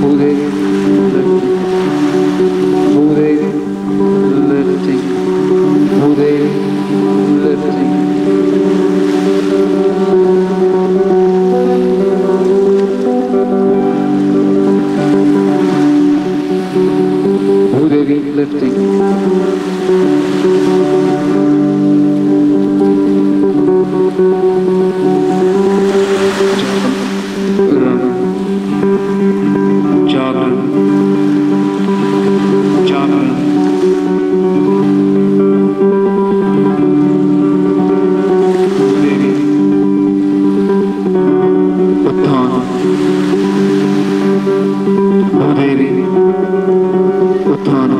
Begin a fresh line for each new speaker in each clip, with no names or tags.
pude Utthan Bhudevi Utthan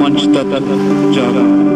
Panchtatva Zara